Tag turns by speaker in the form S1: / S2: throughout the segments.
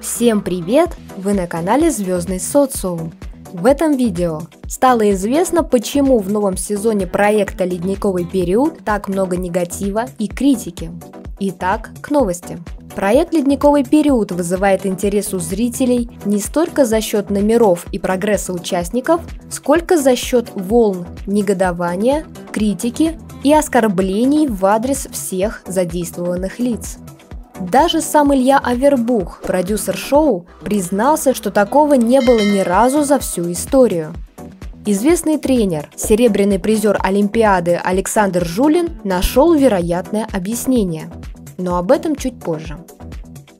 S1: Всем привет! Вы на канале Звездный социум. В этом видео стало известно, почему в новом сезоне проекта «Ледниковый период» так много негатива и критики. Итак, к новости. Проект «Ледниковый период» вызывает интерес у зрителей не столько за счет номеров и прогресса участников, сколько за счет волн негодования, критики и оскорблений в адрес всех задействованных лиц. Даже сам Илья Авербух, продюсер шоу, признался, что такого не было ни разу за всю историю. Известный тренер, серебряный призер Олимпиады Александр Жулин нашел вероятное объяснение. Но об этом чуть позже.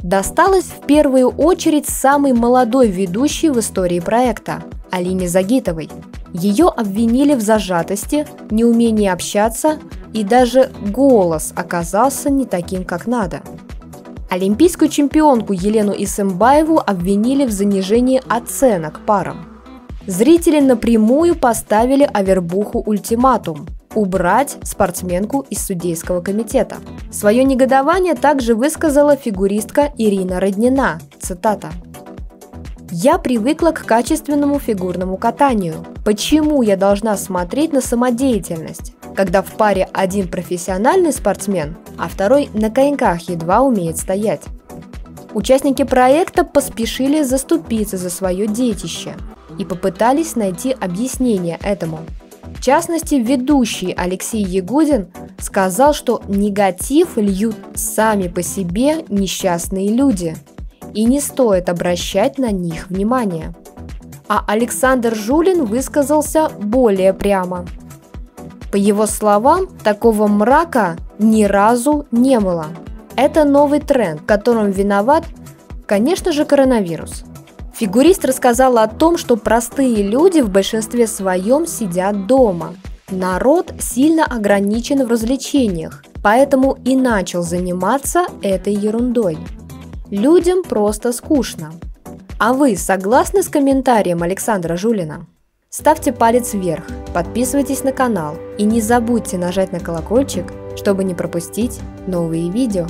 S1: Досталось в первую очередь самой молодой ведущей в истории проекта – Алине Загитовой. Ее обвинили в зажатости, неумении общаться и даже голос оказался не таким, как надо – Олимпийскую чемпионку Елену Исымбаеву обвинили в занижении оценок парам. Зрители напрямую поставили Авербуху ультиматум – убрать спортсменку из судейского комитета. Свое негодование также высказала фигуристка Ирина Роднина, цитата. «Я привыкла к качественному фигурному катанию. Почему я должна смотреть на самодеятельность? Когда в паре один профессиональный спортсмен, а второй на коньках едва умеет стоять. Участники проекта поспешили заступиться за свое детище и попытались найти объяснение этому. В частности, ведущий Алексей Ягудин сказал, что негатив льют сами по себе несчастные люди, и не стоит обращать на них внимание. А Александр Жулин высказался более прямо – по его словам, такого мрака ни разу не было. Это новый тренд, в котором виноват, конечно же, коронавирус. Фигурист рассказала о том, что простые люди в большинстве своем сидят дома. Народ сильно ограничен в развлечениях, поэтому и начал заниматься этой ерундой. Людям просто скучно. А вы согласны с комментарием Александра Жулина? Ставьте палец вверх, подписывайтесь на канал и не забудьте нажать на колокольчик, чтобы не пропустить новые видео.